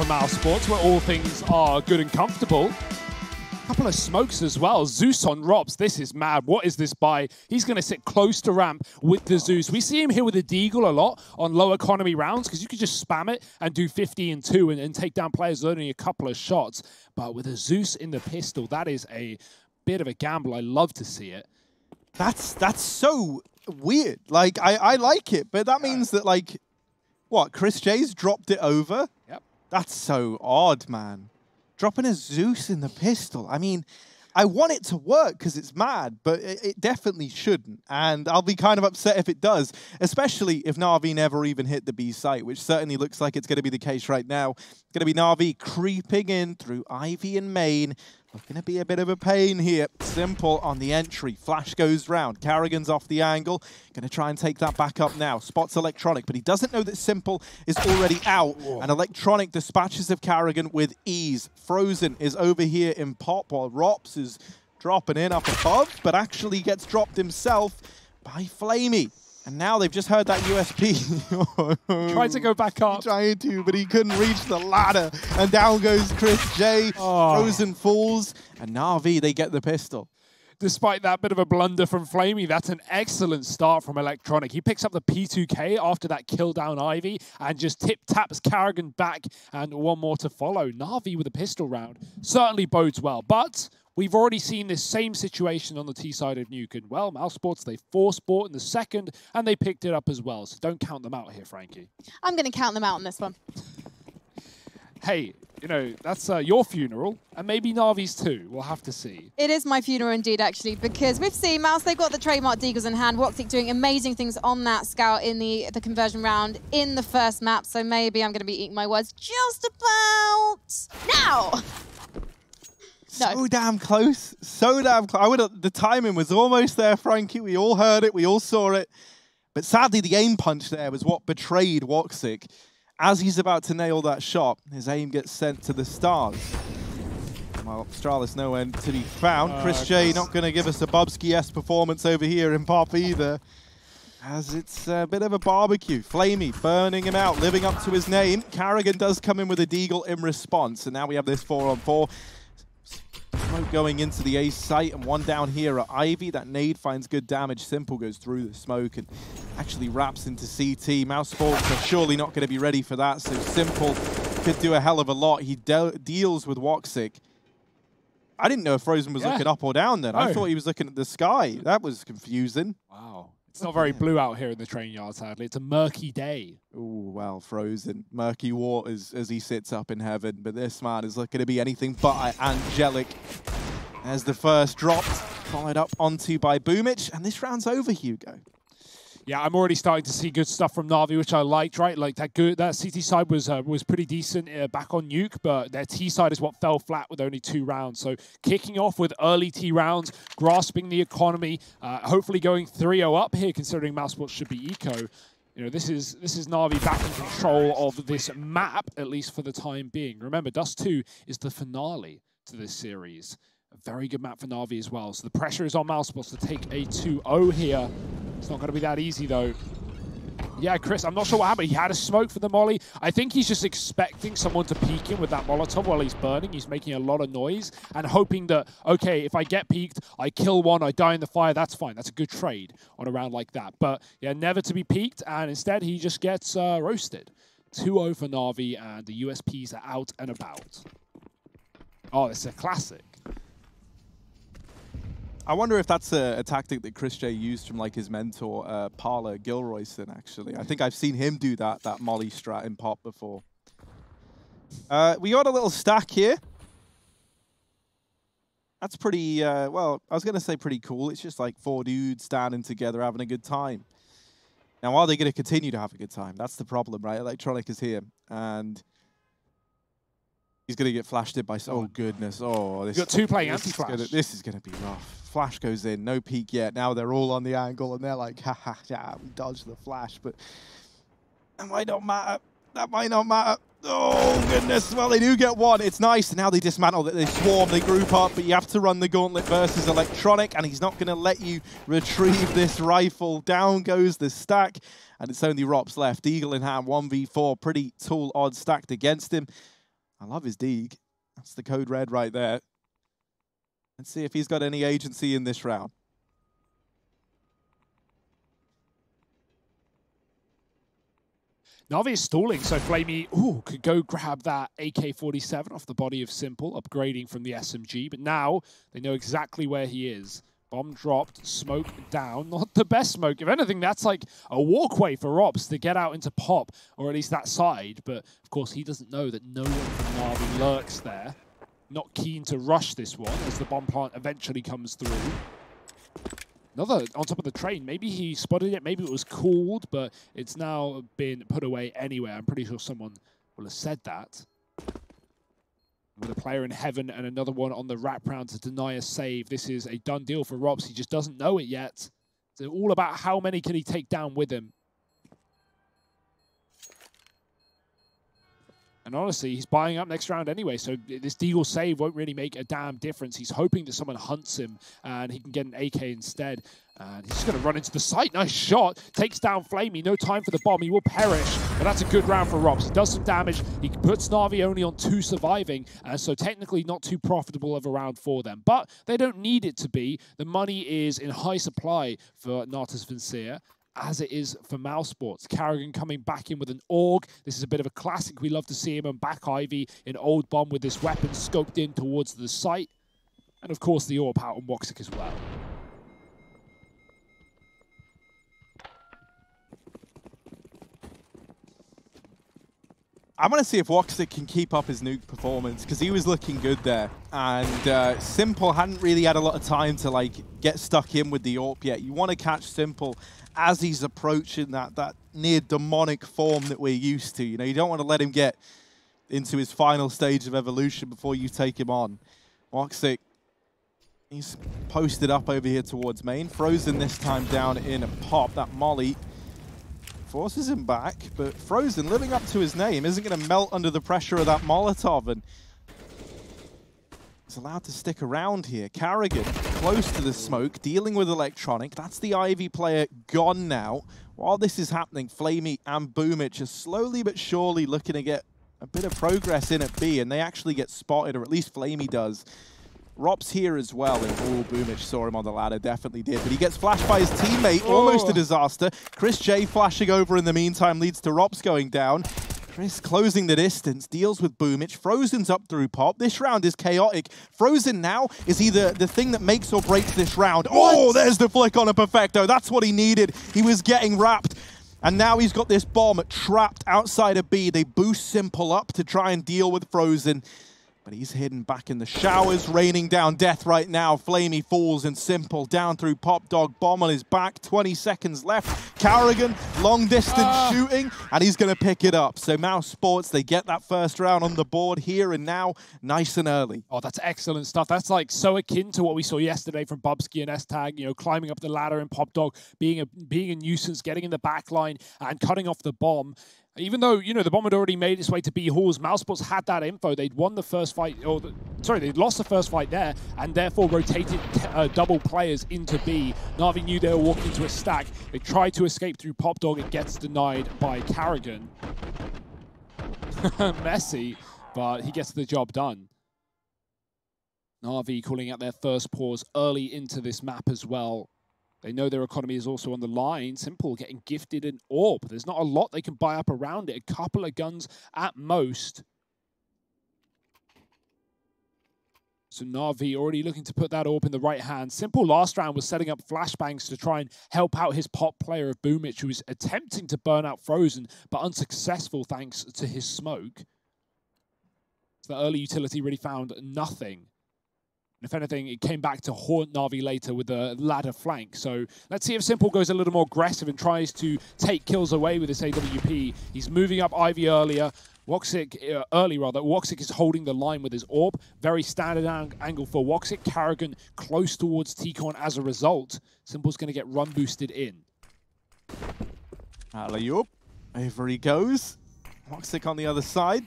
for Mousesports, where all things are good and comfortable. A Couple of smokes as well. Zeus on Rops. This is mad. What is this buy? He's going to sit close to ramp with the Zeus. We see him here with the Deagle a lot on low economy rounds because you could just spam it and do 50 and 2 and, and take down players with only a couple of shots. But with a Zeus in the pistol, that is a bit of a gamble. I love to see it. That's that's so weird. Like I, I like it, but that means that like what, Chris J's dropped it over? That's so odd, man. Dropping a Zeus in the pistol. I mean, I want it to work because it's mad, but it, it, definitely shouldn't. And I'll be kind of upset if it does, especially if Na'Vi never even hit the B site, which certainly looks like it's going to be the case right now. It's going to be Na'Vi creeping in through Ivy and Main, Looking to be a bit of a pain here. Simple on the entry. Flash goes round. Karrigan's off the angle. Going to try and take that back up now. Spots Electronic, but he doesn't know that Simple is already out. Whoa. And Electronic dispatches of Karrigan with ease. Frozen is over here in pop while Rops is dropping in up above, but actually gets dropped himself by Flamie. And now they've just heard that USP. Tried to go back up. Trying to, but he couldn't reach the ladder. And down goes Chris J. Oh. Frozen falls. And Na'Vi, they get the pistol. Despite that bit of a blunder from Flamie, that's an excellent start from Electronic. He picks up the P2K after that kill down Ivy and just tip taps Karrigan back and one more to follow. Na'Vi with a pistol round certainly bodes well. But We've already seen this same situation on the T side of Nuke. well, Mousesports, they forced bought in the second and they picked it up as well. So don't count them out here, Frankie. I'm going to count them out on this one. hey, you know, that's uh, your funeral, and maybe Na'Vi's too. We'll have to see. It is my funeral indeed, actually, because we've seen Mouse, they've got the trademark Deagles in hand. Woxic doing amazing things on that scout in the, the conversion round in the first map, so maybe I'm going to be eating my words just about now. No. So damn close. So damn close. I would the timing was almost there, Frankie. We all heard it. We all saw it. But sadly, the aim punch there was what betrayed Woxic. As he's about to nail that shot, his aim gets sent to the stars. Well, Stralis nowhere to be found. Uh, Chris J not going to give us a Bubzkji-esque performance over here in Pop either. As it's a bit of a barbecue. Flamie burning him out, living up to his name. Karrigan does come in with a Deagle in response. And now we have this four on four. Smoke going into the ace site and one down here at Ivy. That nade finds good damage. Simple goes through the smoke and actually wraps into CT. Mousesports are surely not going to be ready for that, so Simple could do a hell of a lot. He de deals with Woxic. I didn't know if Frozen was yeah. looking up or down then. Oh. I thought he was looking at the sky. That was confusing. It's not very blue out here in the train yard, sadly. It's a murky day. Oh, well, frozen. Murky waters as he sits up in heaven. But this man is looking to be anything but angelic. As the first dropped, followed up onto by Boomich. And this round's over, Hugo yeah, I'm already starting to see good stuff from Navi, which I liked. Right, like that good that CT side was uh, was pretty decent uh, back on Nuke, but their T side is what fell flat with only two rounds. So kicking off with early T rounds, grasping the economy, uh, hopefully going 3-0 up here, considering Mousesports should be eco. You know, this is this is Navi back in control of this map, at least for the time being. Remember, Dust 2 is the finale to this series. A very good map for Na'Vi as well. So the pressure is on Mousesports to take a 2-0 here. It's not going to be that easy, though. Yeah, Chris, I'm not sure what happened. He had a smoke for the molly. I think he's just expecting someone to peek him with that Molotov while he's burning. He's making a lot of noise and hoping that, okay, if I get peeked, I kill one, I die in the fire, that's fine. That's a good trade on a round like that. But, yeah, never to be peeked, and instead he just gets uh, roasted. 2-0 for Na'Vi, and the USPs are out and about. Oh, it's a classic. I wonder if that's a, a, tactic that Chris J used from like his mentor, uh, Parla Gilroyson, actually. I think I've seen him do that, that molly strat in pop before. Uh, we got a little stack here. That's pretty, uh, well, I was going to say pretty cool. It's just like four dudes standing together having a good time. Now, are they going to continue to have a good time? That's the problem, right? Electronic is here, and he's going to get flashed in by... Oh, goodness. Oh, this, You've got two playing anti-flash. This is going to be rough. Flash goes in, no peek yet. Now they're all on the angle, and they're like, ha ha, yeah, we dodged the flash, but that might not matter. That might not matter. Oh, goodness. Well, they do get one. It's nice. Now they dismantle it. They swarm. They group up. But you have to run the gauntlet versus Electronic. And he's not going to let you retrieve this rifle. Down goes the stack. And it's only Rops left. Eagle in hand, 1v4. Pretty tall odds stacked against him. I love his Deeg. That's the code red right there. Let's see if he's got any agency in this round. Na'Vi is stalling, so Flamie ooh, could go grab that AK-47 off the body of Simple, upgrading from the SMG, but now they know exactly where he is. Bomb dropped, smoke down. Not the best smoke. If anything, that's like a walkway for Rops to get out into pop, or at least that side. But of course, he doesn't know that no one from Na'Vi lurks there. Not keen to rush this one as the bomb plant eventually comes through. Another on top of the train. Maybe he spotted it. Maybe it was called, but it's now been put away anyway. I'm pretty sure someone will have said that. With a player in heaven and another one on the wraparound to deny a save. This is a done deal for Rops. He just doesn't know it yet. It's all about how many can he take down with him. And honestly, he's buying up next round anyway, so this Deagle save won't really make a damn difference. He's hoping that someone hunts him and he can get an AK instead. And he's going to run into the site. Nice shot. Takes down Flamie. No time for the bomb. He will perish. But that's a good round for Rops. He does some damage. He puts Na'Vi only on two surviving. Uh, so technically not too profitable of a round for them. But they don't need it to be. The money is in high supply for Natus Vincere as it is for Mal Mousesports. Karrigan coming back in with an Org. This is a bit of a classic. We love to see him on back Ivy in Old Bomb with this weapon scoped in towards the site. And of course the AWP out on Woxic as well. I want to see if Woxic can keep up his nuke performance because he was looking good there. And uh, Simple hadn't really had a lot of time to like get stuck in with the AWP yet. You want to catch Simple as he's approaching that that near demonic form that we're used to. You know, you don't want to let him get into his final stage of evolution before you take him on. Woxic, he's posted up over here towards main. Frozen this time down in a pop. That molly Forces him back, but Frozen, living up to his name, isn't going to melt under the pressure of that Molotov. And he's allowed to stick around here. Karrigan, close to the smoke, dealing with Electronic. That's the Ivy player gone now. While this is happening, Flamie and Boomich are slowly but surely looking to get a bit of progress in at B, and they actually get spotted, or at least Flamie does. Rops here as well, and oh, Boomich saw him on the ladder, definitely did. But he gets flashed by his teammate, oh. almost a disaster. Chris J flashing over in the meantime leads to Rops going down. Chris closing the distance, deals with Boomich. Frozen's up through Pop. This round is chaotic. Frozen now is either the thing that makes or breaks this round. Oh, what? Oh, there's the flick on a Perfecto. That's what he needed. He was getting wrapped. And now he's got this bomb trapped outside of B. They boost Simple up to try and deal with Frozen. But he's hidden back in the showers, raining down death right now. Flamie falls and Simple down through Pop Dog. Bomb on his back, 20 seconds left. Karrigan, long distance uh. shooting, and he's going to pick it up. So Mouse Sports, they get that first round on the board here and now, nice and early. Oh, that's excellent stuff. That's like so akin to what we saw yesterday from Bubzkji and es3tag, you know, climbing up the ladder and Pop Dog being a, being a nuisance, getting in the back line and cutting off the bomb even though you know the bomb had already made its way to B halls, Mousesports had that info. They'd won the first fight, or the, sorry, they'd lost the first fight there, and therefore rotated uh, double players into B. Na'Vi knew they were walking into a stack. They tried to escape through Pop Dog. It gets denied by Karrigan. Messy, but he gets the job done. Na'Vi calling out their first pause early into this map as well. They know their economy is also on the line. Simple getting gifted an orb. There's not a lot they can buy up around it. A couple of guns at most. So Na'Vi already looking to put that orb in the right hand. Simple last round was setting up flashbangs to try and help out his pop player of Boomich, who was attempting to burn out Frozen, but unsuccessful thanks to his smoke. So the early utility really found nothing. If anything, it came back to haunt Na'Vi later with a ladder flank. So let's see if Simple goes a little more aggressive and tries to take kills away with this AWP. He's moving up Ivy earlier. Woxic, uh, early rather, Woxic is holding the line with his AWP. Very standard ang angle for Woxic. Karrigan close towards T-Con as a result. Simple's going to get run boosted in. Alley-oop. Over he goes. Woxic on the other side.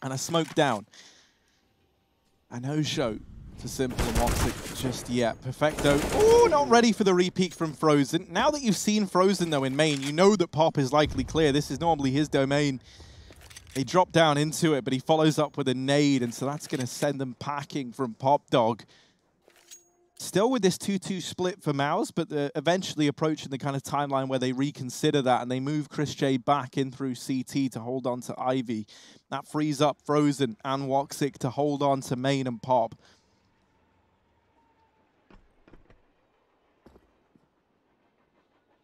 And a smoke down. And no-show for Simple and Woxic just yet. Perfecto. Oh, not ready for the repeat from Frozen. Now that you've seen Frozen, though, in main, you know that Pop is likely clear. This is normally his domain. They drop down into it, but he follows up with a nade, and so that's going to send them packing from Pop Dog. Still with this 2-2 split for MOUZ, but they're eventually approaching the kind of timeline where they reconsider that and they move Chris J back in through CT to hold on to Ivy. That frees up Frozen and Woxic to hold on to Main and Pop.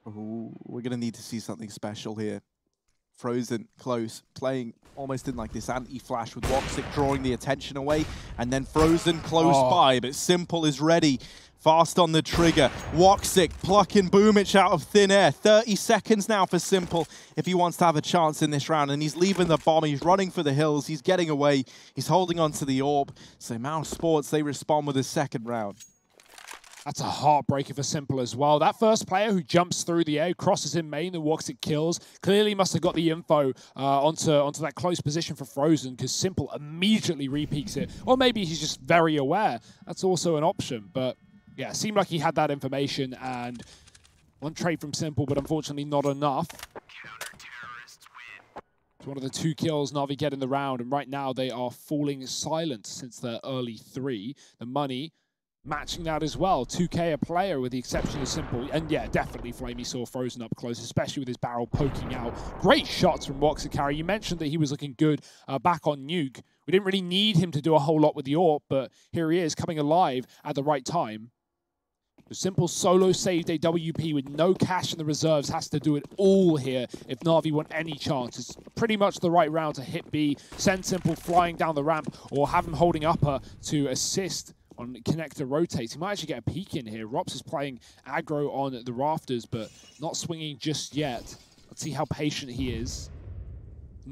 Ooh, we're going to need to see something special here. Frozen close, playing almost in like this anti-flash with Woxic drawing the attention away, and then Frozen close oh. by, but Simple is ready. Fast on the trigger. Woxic plucking Boomich out of thin air. 30 seconds now for Simple if he wants to have a chance in this round. And he's leaving the bomb. He's running for the hills. He's getting away. He's holding on to the orb. So MOUZ Sports, they respond with a second round. That's a heartbreaker for Simple as well. That first player who jumps through the air, crosses in main, and walks it kills, clearly must have got the info uh, onto, onto that close position for Frozen because Simple immediately repeaks it. Or maybe he's just very aware. That's also an option. But yeah, seemed like he had that information and one trade from Simple, but unfortunately not enough. It's one of the two kills Na'Vi get in the round, and right now they are falling silent since their early three. The money matching that as well. 2k a player with the exception of Simple. And yeah, definitely Flamie saw Frozen up close, especially with his barrel poking out. Great shots from Woxikari. You mentioned that he was looking good uh, back on Nuke. We didn't really need him to do a whole lot with the AWP, but here he is coming alive at the right time. The simple solo saved a WP with no cash in the reserves has to do it all here if Na'Vi want any chance. It's pretty much the right round to hit B, send Simple flying down the ramp, or have him holding upper to assist on connector rotates. He might actually get a peek in here. Rops is playing aggro on the rafters, but not swinging just yet. Let's see how patient he is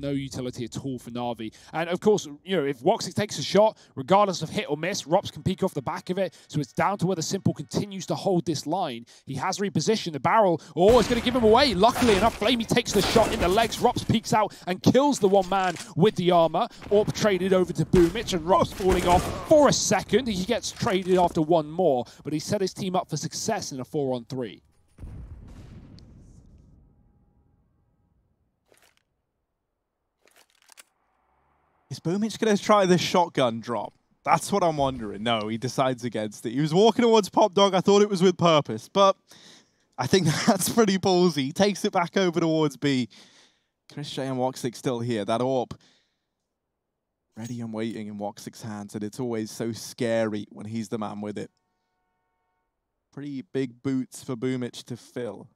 no utility at all for Na'Vi. And of course, you know, if Woxic takes a shot, regardless of hit or miss, Rops can peek off the back of it. So it's down to whether Simple continues to hold this line. He has repositioned the barrel. Oh, it's going to give him away. Luckily enough, Flamie takes the shot in the legs. Rops peeks out and kills the one man with the armor. Orp traded over to Boomich and Rops falling off for a second. He gets traded after one more, but he set his team up for success in a four Is Boomich going to try this shotgun drop? That's what I'm wondering. No, he decides against it. He was walking towards Pop Dog. I thought it was with purpose, but I think that's pretty ballsy. He takes it back over towards B. Chris J and Woxic still here. That AWP ready and waiting in Woxic's hands, and it's always so scary when he's the man with it. Pretty big boots for Boomich to fill.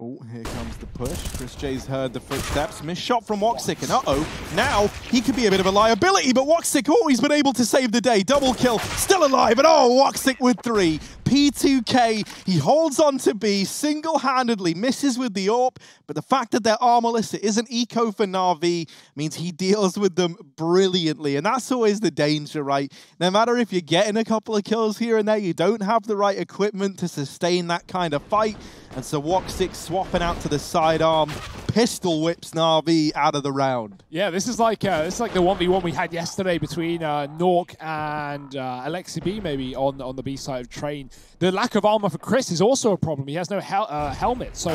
Oh, here comes the push. Chris J's heard the footsteps. Missed shot from Woxic, and uh-oh, now he could be a bit of a liability, but Woxic always been able to save the day. Double kill, still alive, and oh, Woxic with three. P2K, he holds on to B single-handedly, misses with the AWP, but the fact that they're armorless, it isn't eco for Na'Vi, means he deals with them brilliantly, and that's always the danger, right? No matter if you're getting a couple of kills here and there, you don't have the right equipment to sustain that kind of fight, and so Woxic swapping out to the sidearm, pistol whips Na'Vi out of the round. Yeah, this is like uh, this is like the 1v1 we had yesterday between uh, Nork and uh, Alexi B maybe on, on the B side of Train. The lack of armor for Chris is also a problem. He has no hel uh, helmet, so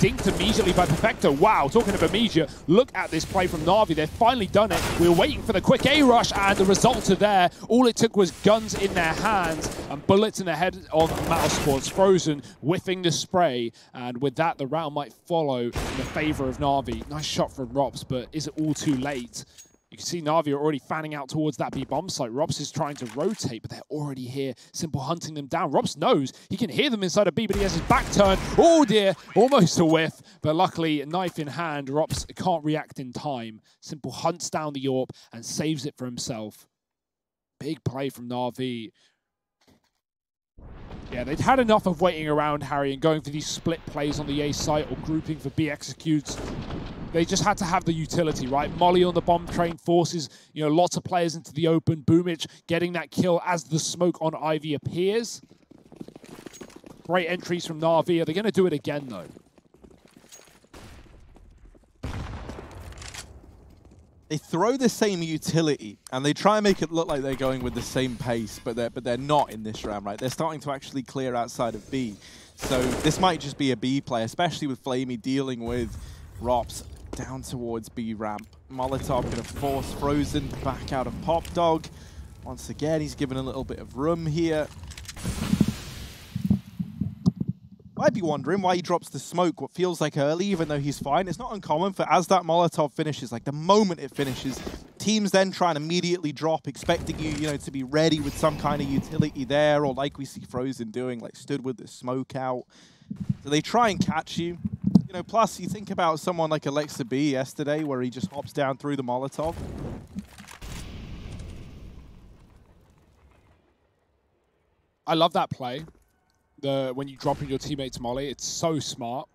dinked immediately by Perfecto. Wow, talking of Amiga, look at this play from Na'Vi. They've finally done it. We were waiting for the quick A-rush, and the results are there. All it took was guns in their hands and bullets in the head of MOUZ Sports. Frozen whiffing the spray, and with that, the round might follow in the favor of Na'Vi. Nice shot from Rops, but is it all too late? You can see Na'Vi are already fanning out towards that B bomb site. Rops is trying to rotate, but they're already here. Simple hunting them down. Rops knows he can hear them inside of B, but he has his back turned. Oh dear, almost a whiff. But luckily, knife in hand, Rops can't react in time. Simple hunts down the AWP and saves it for himself. Big play from Na'Vi. Yeah, they'd had enough of waiting around Harry and going for these split plays on the A site or grouping for B executes. They just had to have the utility, right? Molly on the bomb train forces, you know, lots of players into the open. Boomich getting that kill as the smoke on Ivy appears. Great entries from Na'Vi. Are they going to do it again, though? They throw the same utility and they try and make it look like they're going with the same pace, but they're but they're not in this round, right? They're starting to actually clear outside of B. So this might just be a B play, especially with Flamie dealing with Rops down towards B ramp. Molotov going to force Frozen back out of Pop Dog. Once again, he's given a little bit of room here. Might be wondering why he drops the smoke, what feels like early, even though he's fine. It's not uncommon for as that Molotov finishes, like the moment it finishes, teams then try and immediately drop, expecting you, you know, to be ready with some kind of utility there, or like we see Frozen doing, like stood with the smoke out. So they try and catch you. You know, plus you think about someone like Alexa B yesterday, where he just hops down through the Molotov. I love that play. The when you drop in your teammate's molly, it's so smart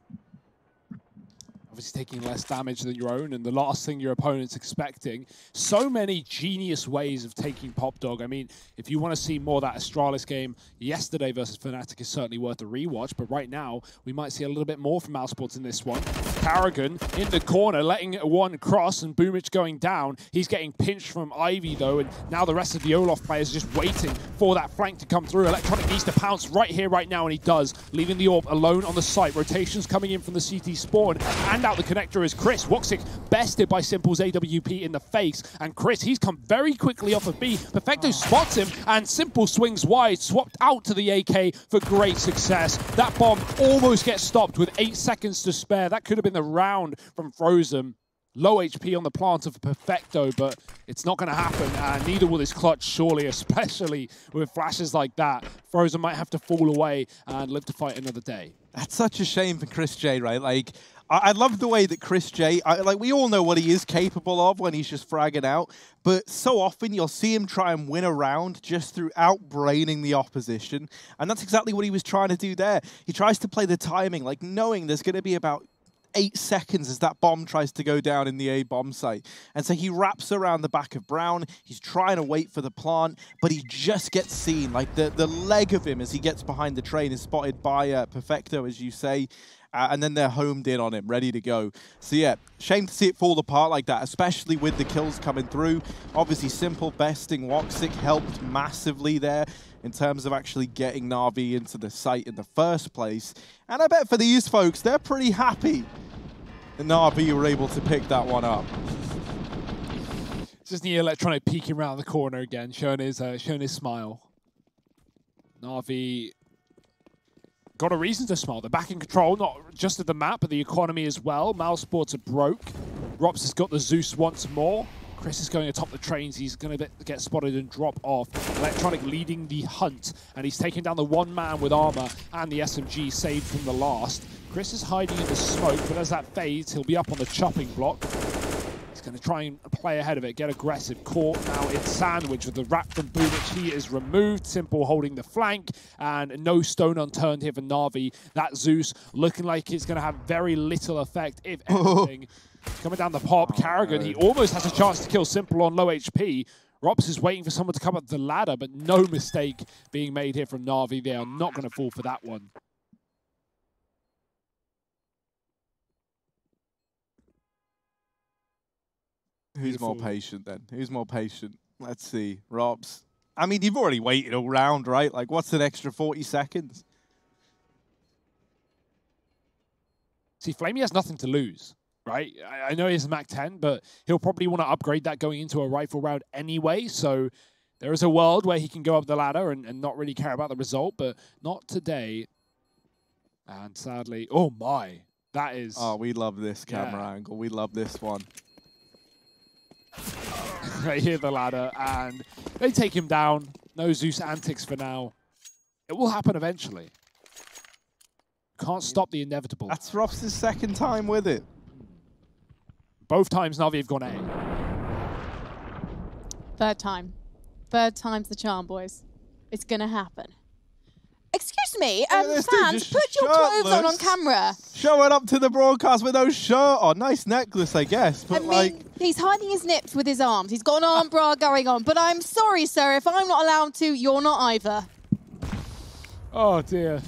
obviously taking less damage than your own and the last thing your opponent's expecting. So many genius ways of taking Pop Dog. I mean, if you want to see more that Astralis game, yesterday versus Fnatic is certainly worth a rewatch, but right now we might see a little bit more from mousesports in this one. Karrigan in the corner, letting one cross and Boomich going down. He's getting pinched from Ivy though, and now the rest of the Olof players are just waiting for that flank to come through. Electronic needs to pounce right here, right now, and he does, leaving the Orb alone on the site. Rotations coming in from the CT spawn, and out the connector is Chris. Woxic bested by Simple's AWP in the face. And Chris, he's come very quickly off of B. Perfecto spots him, and Simple swings wide, swapped out to the AK for great success. That bomb almost gets stopped with eight seconds to spare. That could have been the round from Frozen. Low HP on the plant of Perfecto, but it's not going to happen, and neither will this clutch, surely, especially with flashes like that. Frozen might have to fall away and live to fight another day. That's such a shame for Chris J, right? Like, I, I love the way that Chris J, I, like we all know what he is capable of when he's just fragging out, but so often you'll see him try and win a round just through outbraining the opposition, and that's exactly what he was trying to do there. He tries to play the timing, like knowing there's going to be about eight seconds as that bomb tries to go down in the A bomb site. And so he wraps around the back of Brown. He's trying to wait for the plant, but he just gets seen. Like the, the leg of him as he gets behind the train is spotted by uh, Perfecto, as you say and then they're homed in on him, ready to go. So yeah, shame to see it fall apart like that, especially with the kills coming through. Obviously, Simple besting Woxic helped massively there in terms of actually getting Na'Vi into the site in the first place. And I bet for these folks, they're pretty happy that Na'Vi were able to pick that one up. Just the electronic peeking around the corner again, showing his uh, showing his smile. Na'Vi got a reason to smile. They're back in control, not just of the map, but the economy as well. Mousesports are broke. Rops has got the Zeus once more. Chris is going atop the trains. He's going to get spotted and drop off. Electronic leading the hunt, and he's taking down the one man with armor and the SMG saved from the last. Chris is hiding in the smoke, but as that fades, he'll be up on the chopping block going to try and play ahead of it, get aggressive. Caught now in sandwich with the wrap from Boomich. He is removed. Simple holding the flank, and no stone unturned here for Na'Vi. That Zeus looking like it's going to have very little effect, if anything. Coming down the pop, oh, Karrigan, no. he almost has a chance to kill Simple on low HP. Rops is waiting for someone to come up the ladder, but no mistake being made here from Na'Vi. They are not going to fall for that one. Who's more patient then? Who's more patient? Let's see. Rops. I mean, you've already waited all round, right? Like, what's an extra 40 seconds? See, Flamie has nothing to lose, right? I, know he's Mac 10, but he'll probably want to upgrade that going into a rifle round anyway. So there is a world where he can go up the ladder and, and not really care about the result, but not today. And sadly, oh my, that is. Oh, we love this camera yeah. angle. We love this one. right here, the ladder, and they take him down. No Zeus antics for now. It will happen eventually. Can't stop the inevitable. That's Rops' second time with it. Both times Navi have gone A. Third time. Third time's the charm, boys. It's gonna happen. Excuse me, um, fans, put your clothes on on camera. Showing up to the broadcast with no shirt on. Nice necklace, I guess. But I mean, like, he's hiding his nips with his arms. He's got an arm bra going on. But I'm sorry, sir. If I'm not allowed to, you're not either. Oh dear.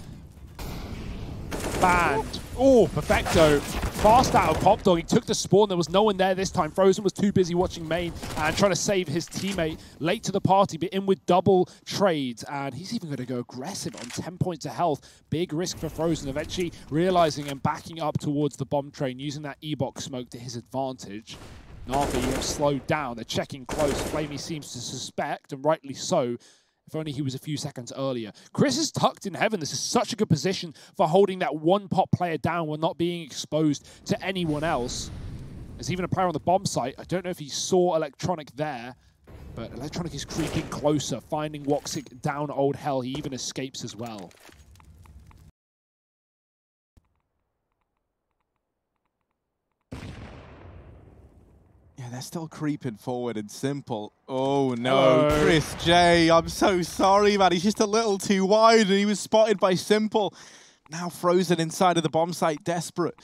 Banned. Oh, perfecto. Fast out of Pop Dog. He took the spawn. There was no one there this time. Frozen was too busy watching main and trying to save his teammate. Late to the party, but in with double trades. And he's even going to go aggressive on 10 points of health. Big risk for Frozen. Eventually realizing and backing up towards the bomb train, using that E-box smoke to his advantage. Na'Vi have slowed down. They're checking close. Flamie seems to suspect, and rightly so, if only he was a few seconds earlier. Chris is tucked in heaven. This is such a good position for holding that one pop player down while not being exposed to anyone else. There's even a player on the bomb site. I don't know if he saw Electronic there, but Electronic is creeping closer, finding Woxic down old hell. He even escapes as well. Yeah, they're still creeping forward and simple. Oh no, Hello. Chris J. I'm so sorry, man. He's just a little too wide and he was spotted by Simple. Now frozen inside of the bomb site, desperate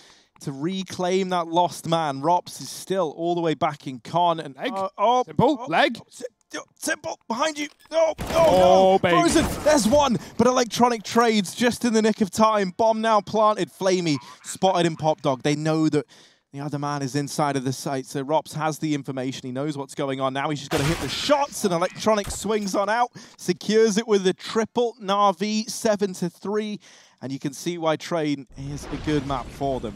to reclaim that lost man. Rops is still all the way back in con. And leg. Uh, oh, simple oh, leg. Oh, simple behind you. Oh, oh, oh no. Baby. Frozen. There's one. But Electronic trades just in the nick of time. Bomb now planted. flamie spotted in Pop Dog. They know that the other man is inside of the site, so Rops has the information. He knows what's going on now. He's just got to hit the shots, and Electronic swings on out, secures it with a triple Na'Vi, 7 to three, and you can see why Train is a good map for them.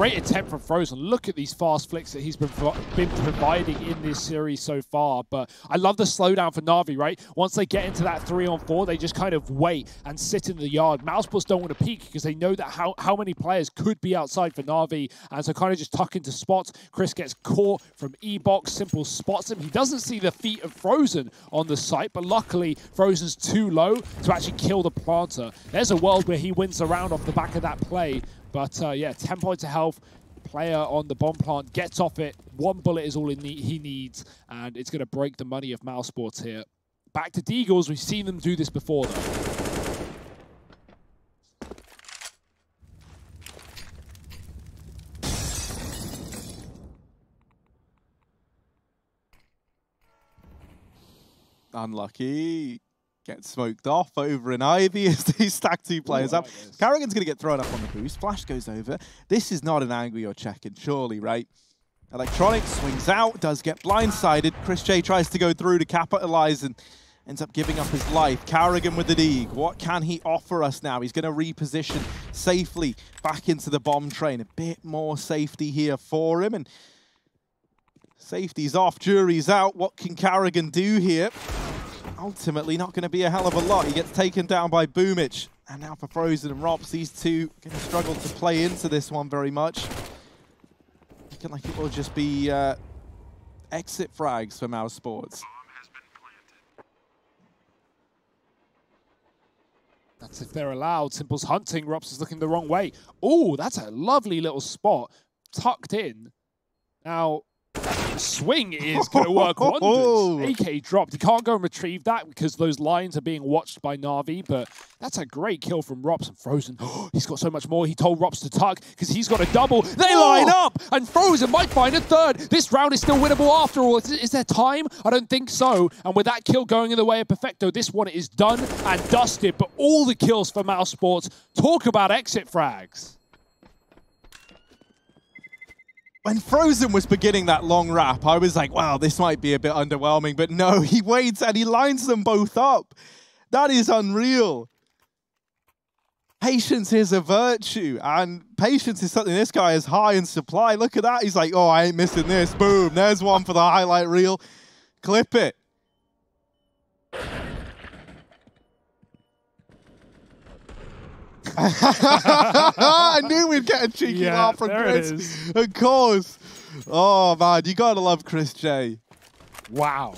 Great attempt from Frozen. Look at these fast flicks that he's been, been providing in this series so far. But I love the slowdown for Na'Vi, right? Once they get into that three on four, they just kind of wait and sit in the yard. Mousesports don't want to peek because they know that how, how many players could be outside for Na'Vi. And so kind of just tuck into spots. Chris gets caught from E-Box. Simple spots him. He doesn't see the feet of Frozen on the site, but luckily Frozen's too low to actually kill the planter. There's a world where he wins the round off the back of that play. But uh, yeah, 10 points of health. Player on the bomb plant gets off it. One bullet is all he needs, and it's going to break the money of Mousesports here. Back to Deagles. We've seen them do this before, though. Unlucky get smoked off over in Ivy as they stack two players Ooh, up. Karrigan's going to get thrown up on the boost. Flash goes over. This is not an angry or checking, surely, right? Electronic swings out, does get blindsided. Chris J tries to go through to capitalize and ends up giving up his life. Karrigan with the Deeg. What can he offer us now? He's going to reposition safely back into the bomb train. A bit more safety here for him. And safety's off, jury's out. What can Karrigan do here? Ultimately not going to be a hell of a lot. He gets taken down by Boomich. And now for Frozen and Rops, these two going to struggle to play into this one very much. Looking like it will just be uh, exit frags for Mousesports. That's if they're allowed. Simple's hunting. Rops is looking the wrong way. Oh, that's a lovely little spot tucked in. Now, swing is going to work wonders. Oh. AK dropped. He can't go and retrieve that because those lines are being watched by Na'Vi, but that's a great kill from Rops and Frozen. he's got so much more. He told Rops to tuck because he's got a double. They line up, and Frozen might find a third. This round is still winnable after all. Is, is there time? I don't think so. And with that kill going in the way of Perfecto, this one is done and dusted. But all the kills for Mousesports. Talk about exit frags when Frozen was beginning that long wrap, I was like, wow, this might be a bit underwhelming. But no, he waits and he lines them both up. That is unreal. Patience is a virtue, and patience is something this guy is high in supply. Look at that. He's like, oh, I ain't missing this. Boom, there's one for the highlight reel. Clip it. I knew we'd get a cheeky yeah, laugh from Chris. Of course. Oh, man, you got to love Chris J. Wow.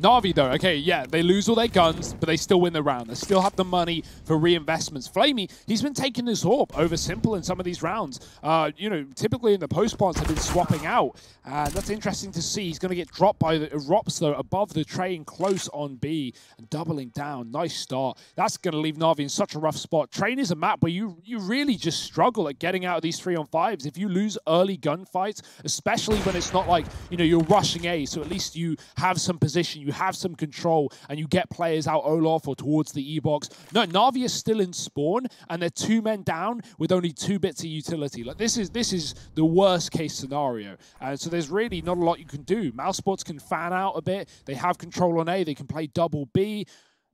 Na'Vi, though, okay, yeah, they lose all their guns, but they still win the round. They still have the money for reinvestments. flamie, he's been taking this orb over Simple in some of these rounds. Uh, you know, typically in the post plants have been swapping out, and that's interesting to see. He's going to get dropped by the Rops, though, above the train, close on B, and doubling down. Nice start. That's going to leave Na'Vi in such a rough spot. Train is a map where you, you really just struggle at getting out of these three on fives. If you lose early gunfights, especially when it's not like, you know, you're rushing A, so at least you have some position you have some control and you get players out Olof or towards the E-box. No, Na'Vi is still in spawn and they're two men down with only two bits of utility. Like this is this is the worst case scenario. And so there's really not a lot you can do. mousesports can fan out a bit. They have control on A. They can play double B.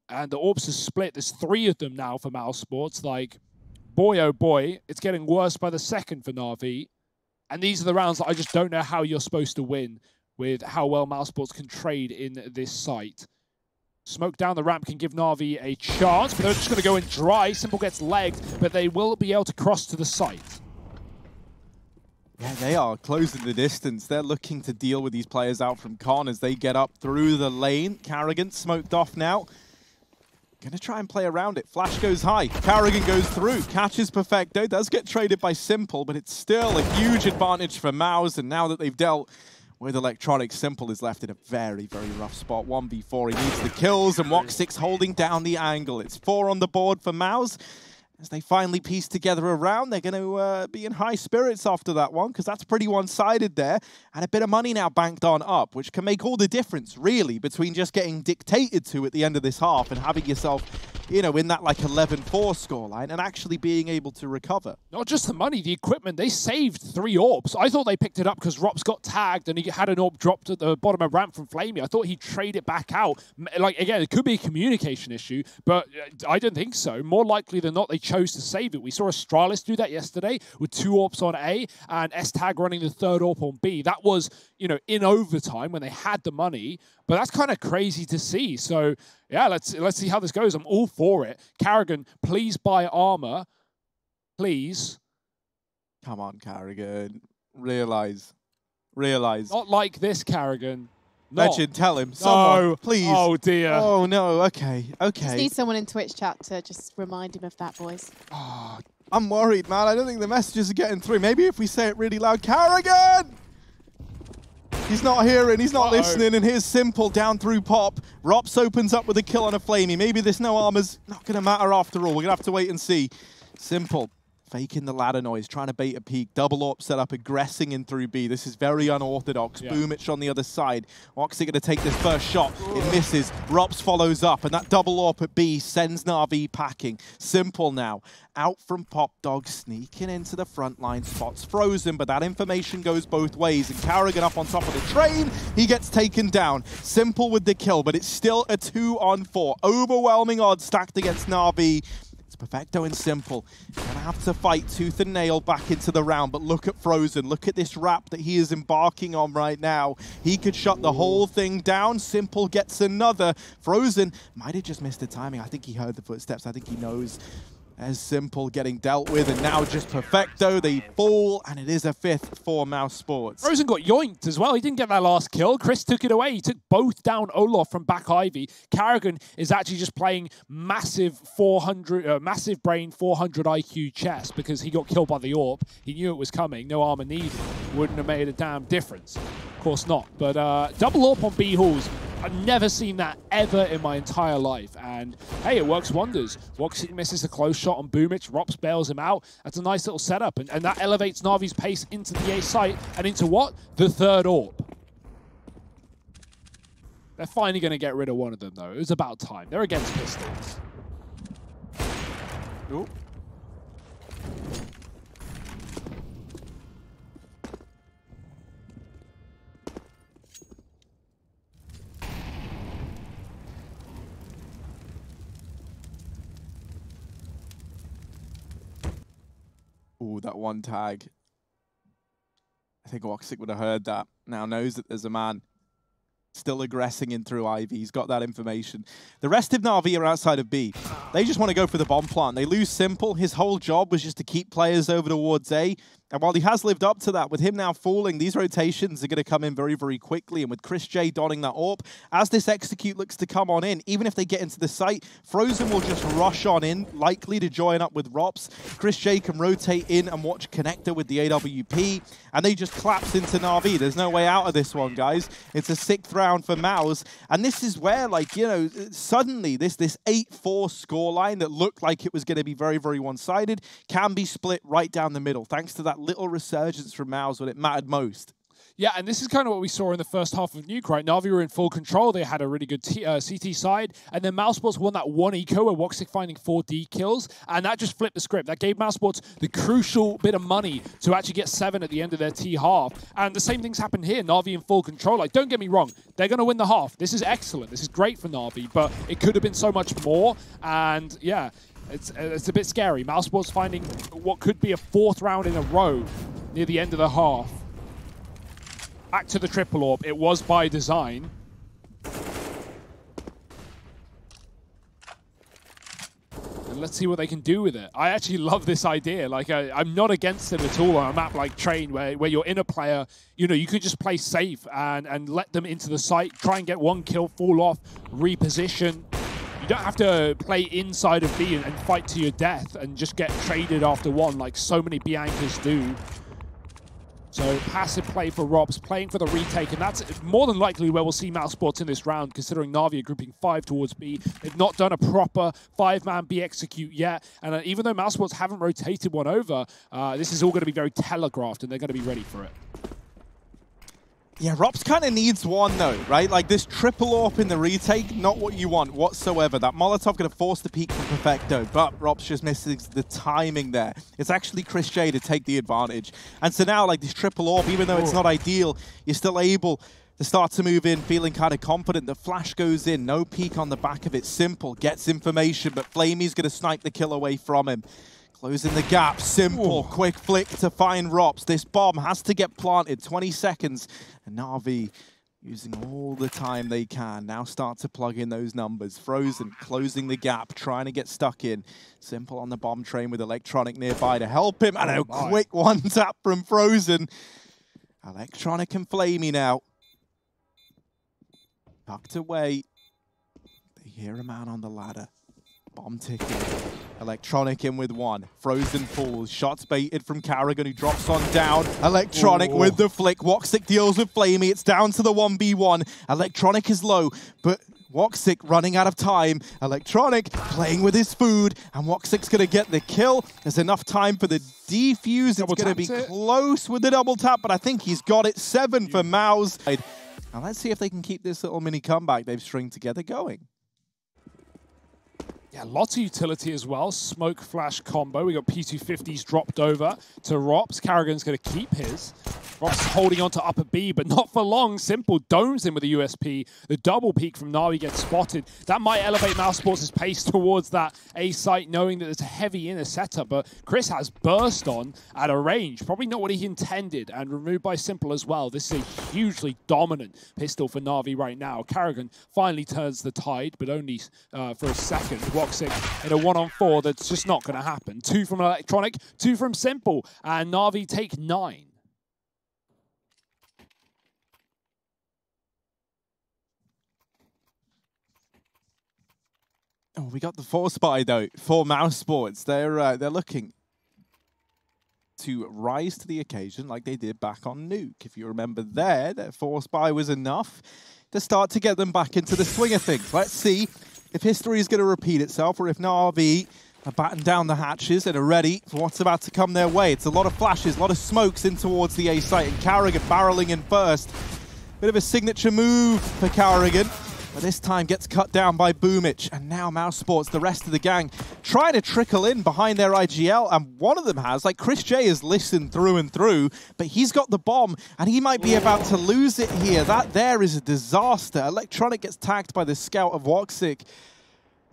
And the Orbs are split. There's three of them now for mousesports. Like, boy, oh boy, it's getting worse by the second for Na'Vi. And these are the rounds that I just don't know how you're supposed to win with how well mousesports can trade in this site. Smoke down the ramp can give Na'Vi a chance, but they're just going to go in dry. Simple gets legged, but they will be able to cross to the site. Yeah, they are closing the distance. They're looking to deal with these players out from Con as they get up through the lane. Karrigan smoked off now. Gonna try and play around it. Flash goes high. Karrigan goes through. Catches Perfecto. Does get traded by Simple, but it's still a huge advantage for MOUZ. And now that they've dealt with Electronic, Simple is left in a very, very rough spot. 1v4. He needs the kills, and Woxic holding down the angle. It's four on the board for MOUZ as they finally piece together a round. They're going to uh, be in high spirits after that one because that's pretty one-sided there. And a bit of money now banked on up, which can make all the difference, really, between just getting dictated to at the end of this half and having yourself you know, in that like 11-4 scoreline and actually being able to recover. Not just the money, the equipment. They saved three orbs. I thought they picked it up because Rops got tagged and he had an orb dropped at the bottom of ramp from Flamie. I thought he'd trade it back out. Like, again, it could be a communication issue, but uh, I don't think so. More likely than not, they chose to save it. We saw Astralis do that yesterday with two orbs on A and es3tag running the third orb on B. That was, you know, in overtime when they had the money. But that's kind of crazy to see. So yeah, let's let's see how this goes. I'm all for it. Karrigan, please buy armor, please. Come on, Karrigan, Realize, realize. Not like this, Karrigan. Not. Legend, tell him. Someone, no. please. Oh dear. Oh no. Okay. Okay. Just need someone in Twitch chat to just remind him of that, boys. Oh, I'm worried, man. I don't think the messages are getting through. Maybe if we say it really loud, Karrigan. He's not hearing, he's not uh -oh. listening, and here's Simple down through Pop. Rops opens up with a kill on a Flamie. Maybe this no armor's not going to matter after all. We're going to have to wait and see. Simple faking the ladder noise, trying to bait a peek. Double up set up, aggressing in through B. This is very unorthodox. Yeah. Boomich on the other side. Oxy going to take this first shot. It misses. Rops follows up, and that double up at B sends Na'Vi packing. Simple now. Out from Pop Dog, sneaking into the front line. Spots frozen, but that information goes both ways. And Karrigan up on top of the train. He gets taken down. Simple with the kill, but it's still a two on four. Overwhelming odds stacked against Na'Vi. Perfecto and simple. Gonna have to fight tooth and nail back into the round, but look at Frozen. Look at this wrap that he is embarking on right now. He could shut the whole thing down. Simple gets another. Frozen might have just missed the timing. I think he heard the footsteps. I think he knows as simple getting dealt with, and now just perfecto. They fall, and it is a fifth for mousesports. Rosen got yoinked as well. He didn't get that last kill. Chris took it away. He took both down Olof from back Ivy. Karrigan is actually just playing massive 400, uh, massive brain 400 IQ chess because he got killed by the AWP. He knew it was coming. No armor needed. Wouldn't have made a damn difference. Of course not. But uh, double AWP on B Halls I've never seen that ever in my entire life. And hey, it works wonders. Woxic misses a close shot on Boomich. Rops bails him out. That's a nice little setup. And, and that elevates Na'Vi's pace into the A site and into what? The third AWP. They're finally going to get rid of one of them, though. It was about time. They're against Pistols. Ooh. Ooh, that one tag. I think Woxic would have heard that. Now knows that there's a man still aggressing in through Ivy. He's got that information. The rest of Na'Vi are outside of B. They just want to go for the bomb plant. They lose Simple. His whole job was just to keep players over towards A. And while he has lived up to that, with him now falling, these rotations are going to come in very, very quickly. And with Chris J donning that AWP, as this execute looks to come on in, even if they get into the site, Frozen will just rush on in, likely to join up with Rops. Chris J can rotate in and watch Connector with the AWP, and they just collapse into Na'Vi. There's no way out of this one, guys. It's a sixth round for MOUZ, and this is where, like, you know, suddenly this this 8-4 scoreline that looked like it was going to be very, very one-sided can be split right down the middle, thanks to that little resurgence from MOUZ when it mattered most. Yeah, and this is kind of what we saw in the first half of Nuke, right? Na'Vi were in full control. They had a really good T, uh, CT side. And then Mousesports won that one eco where Woxic finding four D kills. And that just flipped the script. That gave Mousesports the crucial bit of money to actually get seven at the end of their T half. And the same thing's happened here. Na'Vi in full control. Like, don't get me wrong. They're going to win the half. This is excellent. This is great for Na'Vi. But it could have been so much more. And yeah, it's, uh, it's a bit scary. Mousesports finding what could be a fourth round in a row near the end of the half back to the triple orb. It was by design. And let's see what they can do with it. I actually love this idea. Like, I, am not against it at all on a map like Train, where, where you're in a player, you know, you can just play safe and, and let them into the site, try and get one kill, fall off, reposition. Don't have to play inside of B and, and fight to your death and just get traded after one like so many Biancas do. So passive play for Rops, playing for the retake, and that's more than likely where we'll see Mousesports in this round, considering Na'Vi are grouping five towards B. They've not done a proper five-man B execute yet, and uh, even though Mousesports haven't rotated one over, uh, this is all going to be very telegraphed, and they're going to be ready for it. Yeah, Rops kind of needs one though, right? Like this triple AWP in the retake, not what you want whatsoever. That Molotov going to force the peek from Perfecto, but Rops just misses the timing there. It's actually Chris J to take the advantage. And so now, like this triple AWP, even though it's not ideal, you're still able to start to move in, feeling kind of confident. The flash goes in, no peek on the back of it. Simple, gets information, but Flamie's going to snipe the kill away from him. Closing the gap, simple, Ooh. quick flick to find Rops. This bomb has to get planted, 20 seconds. And Na'Vi using all the time they can. Now start to plug in those numbers. Frozen, closing the gap, trying to get stuck in. Simple on the bomb train with Electronic nearby to help him. And oh a oh quick one tap from Frozen. Electronic and Flamie now. Tucked away. They hear a man on the ladder. Bomb ticking. Electronic in with one. Frozen falls. Shots baited from Karrigan, who drops on down. Electronic Ooh. with the flick. Woxic deals with Flamie. It's down to the 1v1. Electronic is low, but Woxic running out of time. Electronic playing with his food, and Woxic's going to get the kill. There's enough time for the defuse. Double it's going to be it. close with the double tap, but I think he's got it. Seven for Mouse. Now let's see if they can keep this little mini comeback they've stringed together going. Yeah, lots of utility as well. Smoke flash combo. We got P250s dropped over to Rops. karrigan's going to keep his. Rops holding on to upper B, but not for long. Simple domes in with a USP. The double peek from Na'Vi gets spotted. That might elevate Mousesports' pace towards that A site, knowing that there's a heavy inner setup. But Chris has burst on at a range. Probably not what he intended, and removed by Simple as well. This is a hugely dominant pistol for Na'Vi right now. karrigan finally turns the tide, but only uh, for a second. Woxic in a one-on-four that's just not going to happen. Two from Electronic, two from Simple, and Na'Vi take nine. Oh, we got the force buy though for Mousesports. They're uh, they're looking to rise to the occasion like they did back on Nuke. If you remember there, that force buy was enough to start to get them back into the swing of things. Let's see if history is going to repeat itself or if Na'Vi are batting down the hatches and are ready for what's about to come their way. It's a lot of flashes, a lot of smokes in towards the A site, and karrigan barreling in first. Bit of a signature move for karrigan. But this time gets cut down by Boomich. And now Mousesports, the rest of the gang, trying to trickle in behind their IGL. And one of them has, like Chris J has listened through and through, but he's got the bomb and he might be about to lose it here. That there is a disaster. Electronic gets tagged by the scout of Woxic.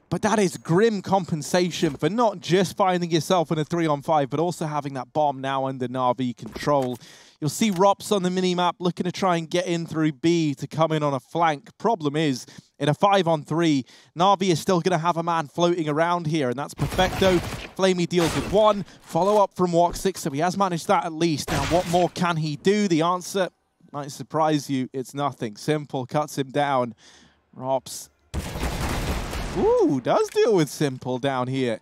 But that is grim compensation for not just finding yourself in a 3-on-5, but also having that bomb now under Na'Vi control. You'll see Rops on the mini-map looking to try and get in through B to come in on a flank. Problem is, in a 5-on-3, Na'Vi is still going to have a man floating around here, and that's Perfecto. Flamie deals with one. Follow-up from Woxic, so he has managed that at least. Now, what more can he do? The answer might surprise you. It's nothing. Simple cuts him down. Rops Ooh, does deal with Simple down here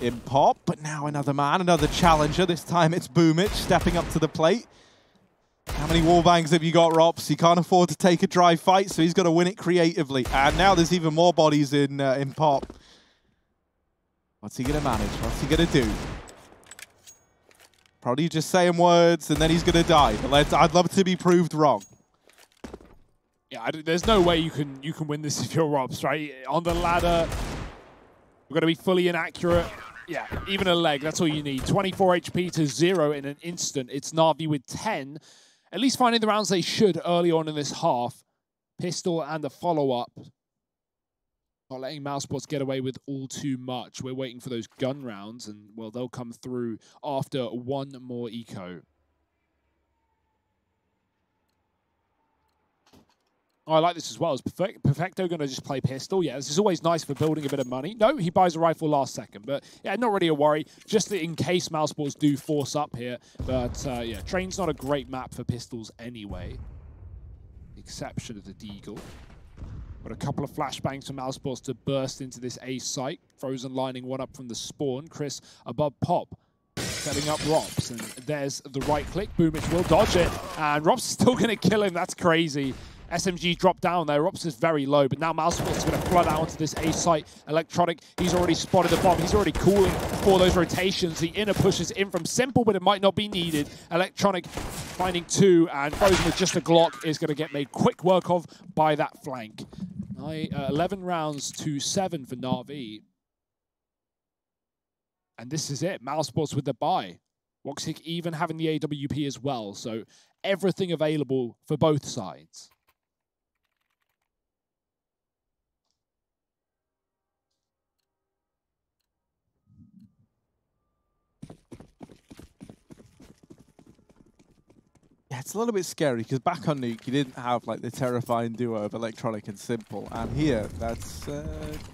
in pop, but now another man, another challenger. This time it's Boomich stepping up to the plate. How many wallbangs have you got, Rops? He can't afford to take a dry fight, so he's got to win it creatively. And now there's even more bodies in uh, in pop. What's he going to manage? What's he going to do? Probably just saying words and then he's going to die. But I'd love to be proved wrong. Yeah, there's no way you can you can win this if you're Rops, right? On the ladder, we're going to be fully inaccurate. Yeah, even a leg, that's all you need. 24 HP to zero in an instant. It's Na'Vi with 10. At least finding the rounds they should early on in this half. Pistol and the follow-up. Not letting Mousesports get away with all too much. We're waiting for those gun rounds, and, well, they'll come through after one more eco. Oh, I like this as well. Is Perfecto going to just play pistol? Yeah, this is always nice for building a bit of money. No, he buys a rifle last second, but yeah, not really a worry. Just in case Mousesports do force up here. But uh, yeah, Train's not a great map for pistols anyway. Exception of the Deagle. Got a couple of flashbangs from Mousesports to burst into this A site. Frozen lining one up from the spawn. Chris above Pop setting up Rops. And there's the right click. Boomich will dodge it. And Rops is still going to kill him. That's crazy. SMG dropped down there. Ops is very low, but now Mouseport is going to flood out onto this A site. Electronic, he's already spotted the bomb. He's already cooling for those rotations. The inner pushes in from Simple, but it might not be needed. Electronic finding two, and Frozen with just a Glock is going to get made quick work of by that flank. uh, 11 rounds to 7 for Na'Vi. And this is it. Mousesports with the buy. Woxic even having the AWP as well. So everything available for both sides. Yeah, it's a little bit scary because back on Nuke you didn't have like the terrifying duo of Electronic and Simple, and here that's uh,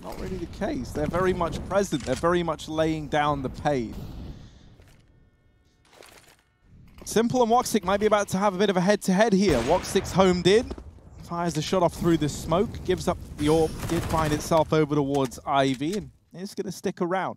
not really the case. They're very much present. They're very much laying down the pain. Simple and Woxic might be about to have a bit of a head-to-head -head here. Woxic's homed in, fires the shot off through the smoke, gives up the AWP, did find itself over towards Ivy, and is going to stick around.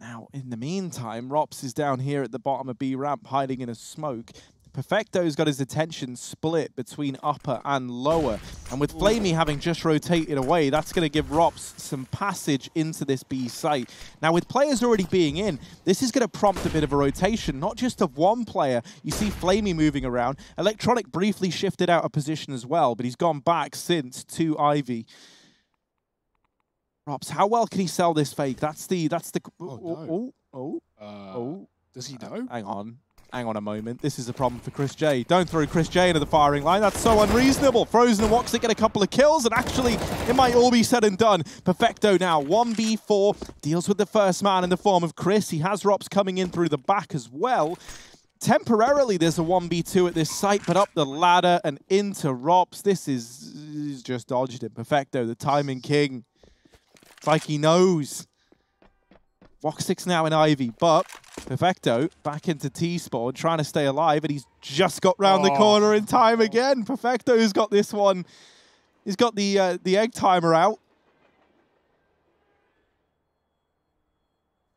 Now, in the meantime, Rops is down here at the bottom of B ramp, hiding in a smoke. Perfecto's got his attention split between upper and lower. And with Flamie having just rotated away, that's going to give Rops some passage into this B site. Now, with players already being in, this is going to prompt a bit of a rotation, not just of one player. You see Flamie moving around. Electronic briefly shifted out of position as well, but he's gone back since to Ivy. Rops, how well can he sell this fake? That's the... That's the... Oh, no. oh, oh, uh, oh. Does he know? Hang on. Hang on a moment. This is a problem for Chris J. Don't throw Chris J into the firing line. That's so unreasonable. Frozen and Woxic get a couple of kills, and actually, it might all be said and done. Perfecto now, 1v4, deals with the first man in the form of Chris. He has Rops coming in through the back as well. Temporarily, there's a 1v2 at this site, but up the ladder and into Rops. This is just dodged it. Perfecto, the timing king. Like he knows. Woxic's now in Ivy, but Perfecto back into T-Spawn, trying to stay alive, and he's just got round oh. the corner in time again. Perfecto's got this one. He's got the uh, the egg timer out.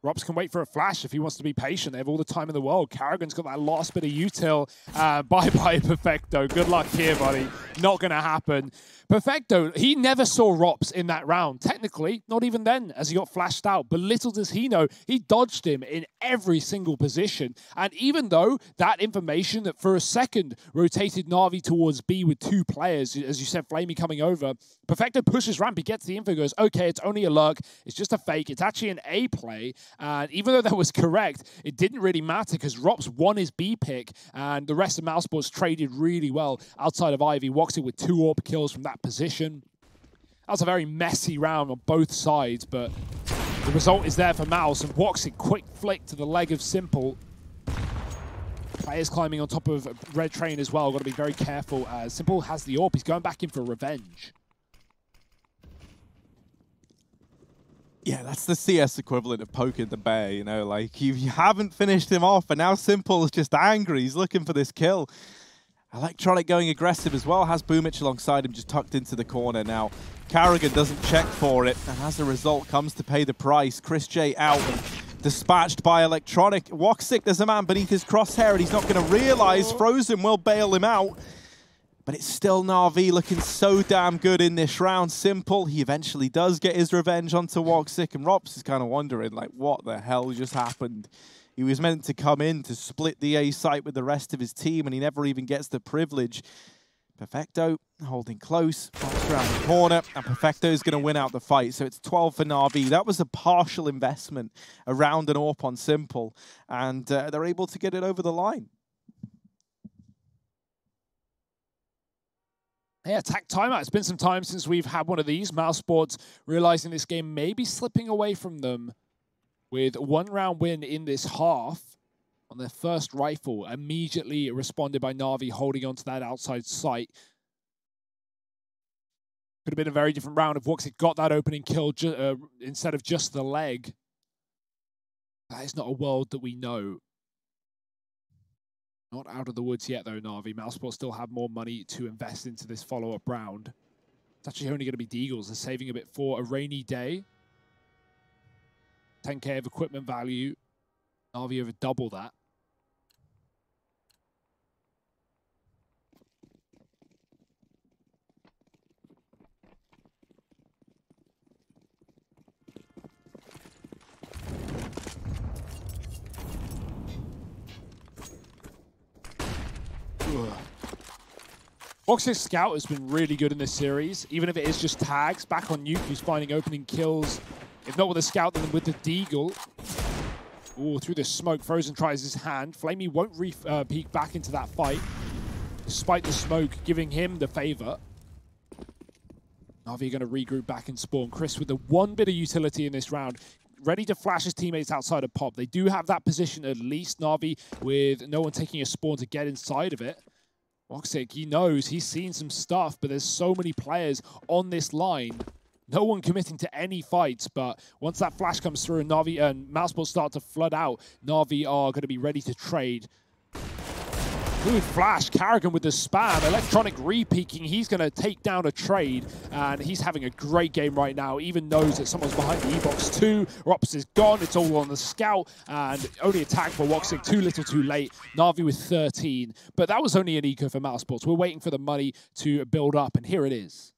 Rops can wait for a flash if he wants to be patient. They have all the time in the world. Karrigan's got that last bit of util. Uh, Bye-bye, Perfecto. Good luck here, buddy. Not going to happen. Perfecto, he never saw Rops in that round. Technically, not even then, as he got flashed out. But little does he know, he dodged him in every single position. And even though that information that for a second rotated Na'Vi towards B with two players, as you said, Flamie coming over, Perfecto pushes ramp, he gets the info, goes, okay, it's only a lurk, it's just a fake, it's actually an A play. And even though that was correct, it didn't really matter because Rops won his B pick, and the rest of Mousesports traded really well outside of Ivy. It with two AWP kills from that position. That was a very messy round on both sides, but the result is there for Mouse, and Woxic quick flick to the leg of Simple. Players climbing on top of Red Train as well. Got to be very careful as Simple has the AWP. He's going back in for revenge. Yeah, that's the CS equivalent of poking the bear, you know, like you, you haven't finished him off and now Simple is just angry. He's looking for this kill. Electronic going aggressive as well, has Boomich alongside him just tucked into the corner now. Karrigan doesn't check for it, and as a result comes to pay the price. Chris J out dispatched by Electronic. Woxic, there's a man beneath his crosshair, and he's not going to realize oh. Frozen will bail him out. But it's still Na'Vi looking so damn good in this round. Simple, he eventually does get his revenge onto Woxic, and Rops is kind of wondering, like, what the hell just happened? He was meant to come in to split the A site with the rest of his team, and he never even gets the privilege. Perfecto holding close, box around the corner, and Perfecto is going to win out the fight. So it's 12 for Na'Vi. That was a partial investment around an AWP on Simple, and uh, they're able to get it over the line. Yeah, attack timeout. It's been some time since we've had one of these. Mousesports realizing this game may be slipping away from them with one round win in this half on their first rifle. Immediately responded by Na'Vi holding onto that outside site. Could have been a very different round if Woxic got that opening kill uh, instead of just the leg. That is not a world that we know. Not out of the woods yet, though, Na'Vi. Mousesports still have more money to invest into this follow-up round. It's actually only going to be Deagles. They're saving a bit for a rainy day. 10k of equipment value. Na'Vi over double that. Woxic Scout has been really good in this series, even if it is just tags. Back on Nuke, who's finding opening kills. If not with the Scout, then with the Deagle. Ooh, through the smoke, Frozen tries his hand. flamie won't re uh, peek back into that fight, despite the smoke giving him the favor. Na'Vi going to regroup back and spawn. Chris with the one bit of utility in this round, ready to flash his teammates outside of Pop. They do have that position at least, Na'Vi, with no one taking a spawn to get inside of it. Woxic, he knows, he's seen some stuff, but there's so many players on this line. No one committing to any fights, but once that flash comes through and Na'Vi uh, and Mousesports start to flood out, Na'Vi are going to be ready to trade. Good flash, Karrigan with the spam, Electronic re-peeking, he's going to take down a trade, and he's having a great game right now, even knows that someone's behind the E-Box 2, Rops is gone, it's all on the scout, and only attack for Woxic, too little too late, Na'Vi with 13, but that was only an eco for Mousesports. We're waiting for the money to build up, and here it is.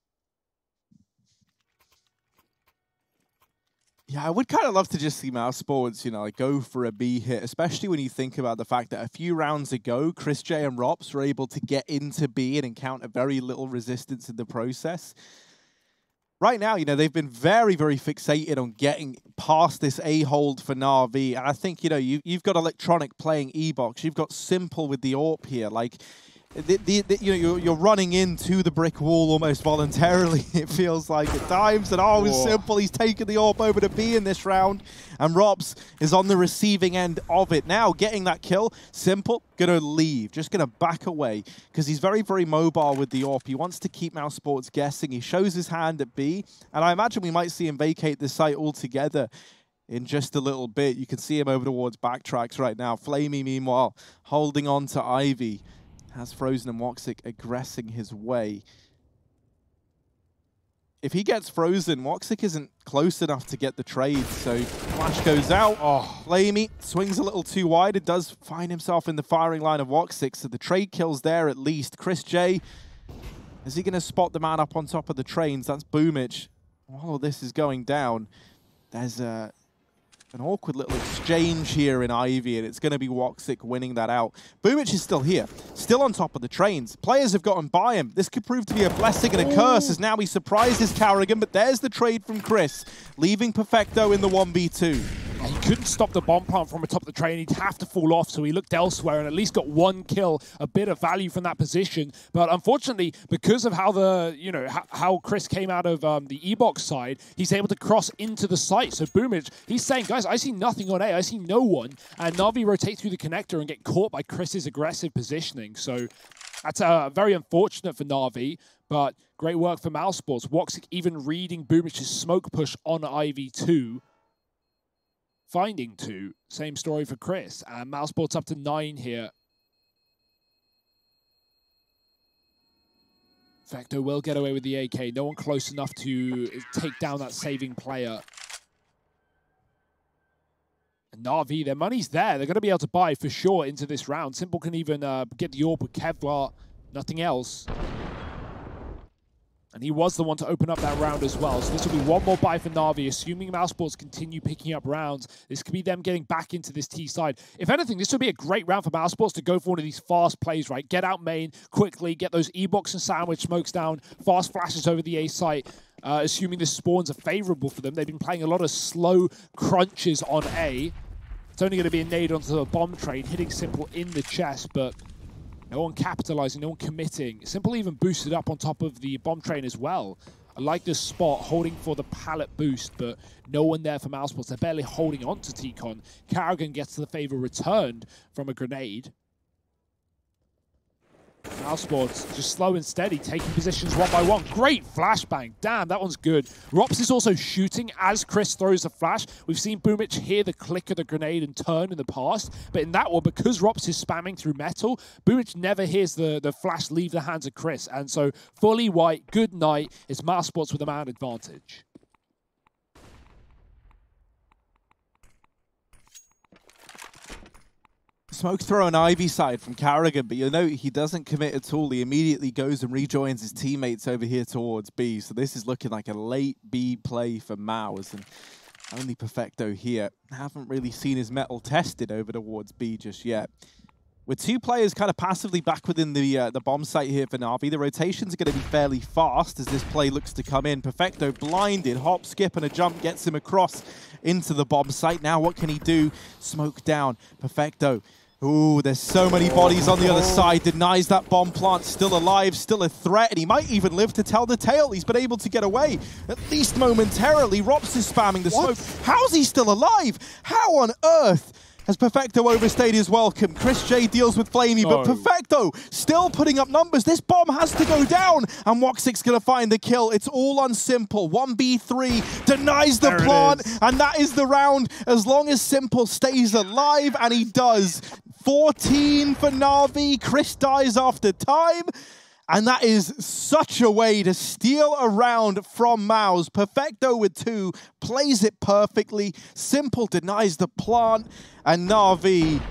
Yeah, I would kind of love to just see Mouse Sports, you know, like go for a B hit, especially when you think about the fact that a few rounds ago, Chris J and Rops were able to get into B and encounter very little resistance in the process. Right now, you know, they've been very, very fixated on getting past this A-hold for Na'Vi. And I think, you know, you, you've got Electronic playing E-Box. You've got Simple with the AWP here. Like, the, the, the, you know, you're, you're, running into the brick wall almost voluntarily, it feels like at times. And oh, it's simple. He's taken the AWP over to B in this round. And Rops is on the receiving end of it. Now, getting that kill, simple, going to leave, just going to back away because he's very, very mobile with the AWP. He wants to keep Mousesports guessing. He shows his hand at B. And I imagine we might see him vacate the site altogether in just a little bit. You can see him over towards backtracks right now. flamie, meanwhile, holding on to Ivy has Frozen and Woxic aggressing his way. If he gets Frozen, Woxic isn't close enough to get the trade, so Flash goes out. Oh, flamie swings a little too wide. It does find himself in the firing line of Woxic, so the trade kills there at least. Chris J, is he going to spot the man up on top of the trains? That's Boomich. While this is going down, there's a an awkward little exchange here in Ivy, and it's going to be Woxic winning that out. Boomich is still here, still on top of the trains. Players have gotten by him. This could prove to be a blessing and a curse, as now he surprises karrigan, but there's the trade from Chris, leaving Perfecto in the 1v2. He couldn't stop the bomb plant from atop the train. He'd have to fall off, so he looked elsewhere and at least got one kill, a bit of value from that position. But unfortunately, because of how the you know how, Chris came out of um, the E-box side, he's able to cross into the site. So Boomage, he's saying, guys, I see nothing on A. I see no one. And Na'Vi rotate through the connector and get caught by Chris's aggressive positioning. So that's uh, very unfortunate for Na'Vi, but great work for Mousesports. Woxic even reading Boomich's smoke push on Ivy 2 finding two. Same story for Chris. And Mousesports up to nine here. Facto will get away with the AK. No one close enough to take down that saving player. And Na'Vi, their money's there. They're going to be able to buy for sure into this round. Simple can even uh, get the orb with Kevlar, nothing else. And he was the one to open up that round as well. So this will be one more buy for Na'Vi, assuming Mousesports continue picking up rounds. This could be them getting back into this T side. If anything, this would be a great round for Mousesports to go for one of these fast plays, right? Get out main quickly, get those E-Box and Sandwich smokes down, fast flashes over the A site. Uh, assuming the spawns are favorable for them. They've been playing a lot of slow crunches on A. It's only going to be a nade onto the bomb train, hitting Simple in the chest, but no one capitalizing, no one committing. Simple even boosted up on top of the bomb train as well. I like this spot, holding for the pallet boost, but no one there for Mousesports. They're barely holding on to T-Con. karrigan gets the favor returned from a grenade. Mousesports just slow and steady, taking positions one by one. Great flashbang. Damn, that one's good. Rops is also shooting as Chris throws the flash. We've seen Boomich hear the click of the grenade and turn in the past, but in that one, because Rops is spamming through metal, Boomich never hears the, the flash leave the hands of Chris. And so fully white, good night, is Mousesports with a man advantage. Smoke throw an Ivy side from Karrigan, but you know he doesn't commit at all. He immediately goes and rejoins his teammates over here towards B. So this is looking like a late B play for Maus. And only Perfecto here. Haven't really seen his mettle tested over towards B just yet. With two players kind of passively back within the uh, the bomb site here for Na'Vi, the rotations are going to be fairly fast as this play looks to come in. Perfecto blinded, hop, skip, and a jump gets him across into the bomb site. Now what can he do? Smoke down. Perfecto Ooh, there's so many bodies on the other side. Denies that bomb plant. Still alive, still a threat, and he might even live to tell the tale. He's been able to get away, at least momentarily. Rops is spamming the what? smoke. How's he still alive? How on earth has Perfecto overstayed his welcome. Chris J deals with Flamie, but Perfecto still putting up numbers. This bomb has to go down, and Woxic's going to find the kill. It's all on Simple. 1v3 denies the there plant, and that is the round. As long as Simple stays alive, and he does. 14 for Na'Vi. Chris dies after time. And that is such a way to steal a round from Maus. Perfecto with two, plays it perfectly. Simple denies the plant. And Na'Vi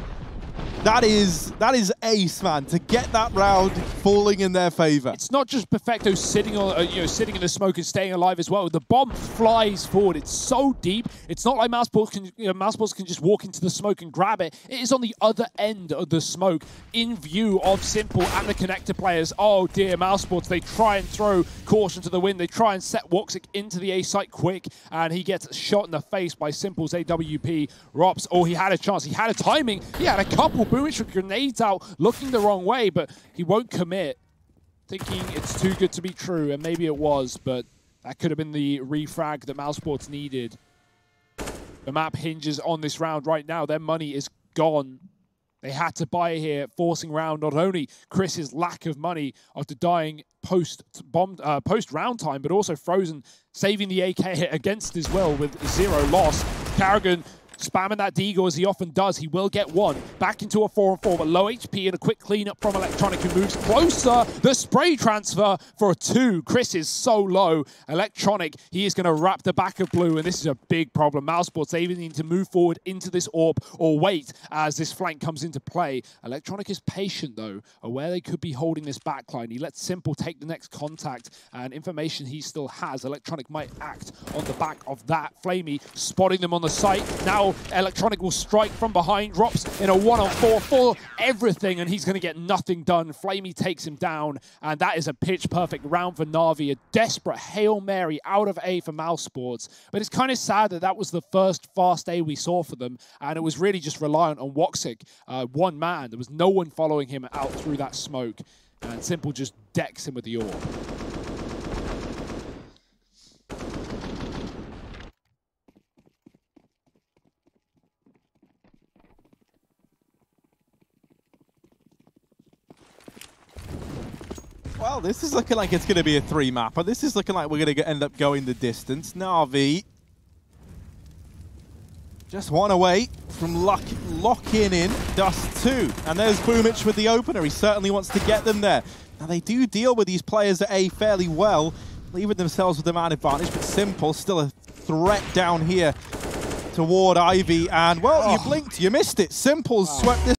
that is that is ace, man. To get that round falling in their favor. It's not just Perfecto sitting on, uh, you know, sitting in the smoke and staying alive as well. The bomb flies forward. It's so deep. It's not like Mousesports can, you know, can just walk into the smoke and grab it. It is on the other end of the smoke, in view of Simple and the connector players. Oh dear, Mousesports. They try and throw caution to the wind. They try and set Woxic into the A site quick, and he gets shot in the face by Simple's AWP. Rops. Oh, he had a chance. He had a timing. He had a couple Boomich with grenades out, looking the wrong way, but he won't commit, thinking it's too good to be true, and maybe it was, but that could have been the refrag that Mousesports needed. The map hinges on this round right now. Their money is gone. They had to buy here, forcing round not only Chris's lack of money after dying post bomb uh, post round time, but also Frozen saving the AK against his will with zero loss. karrigan Spamming that Deagle as he often does. He will get one. Back into a 4 and 4, but low HP and a quick cleanup from Electronic who moves closer. The spray transfer for a 2. Chris is so low. Electronic, he is going to wrap the back of blue, and this is a big problem. Mousesports, they even need to move forward into this orb or wait as this flank comes into play. Electronic is patient, though, aware they could be holding this backline. He lets Simple take the next contact, and information he still has. Electronic might act on the back of that. Flamie spotting them on the site. Now Electronic will strike from behind, drops in a one-on-four for everything, and he's going to get nothing done. Flamie takes him down, and that is a pitch-perfect round for Na'Vi. A desperate Hail Mary out of A for Mousesports. But it's kind of sad that that was the first fast A we saw for them, and it was really just reliant on Woxic, uh, one man. There was no one following him out through that smoke, and Simple just decks him with the orb. Well, this is looking like it's going to be a three mapper. This is looking like we're going to end up going the distance. Na'Vi just one away from lock, locking in Dust 2. And there's Boomich with the opener. He certainly wants to get them there. Now, they do deal with these players at A fairly well, leaving themselves with the man advantage, but Simple still a threat down here toward Ivy. And, well, oh. you blinked, you missed it. Simple oh. swept this